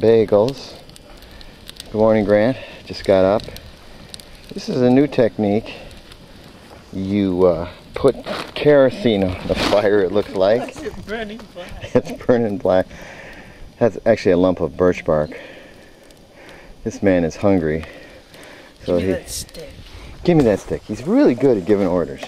bagels. Good morning, Grant. Just got up. This is a new technique. You uh, put kerosene on the fire, it looks like. It's burning black. it's burning black. That's actually a lump of birch bark. This man is hungry. So Give me he that stick. give me that stick. He's really good at giving orders.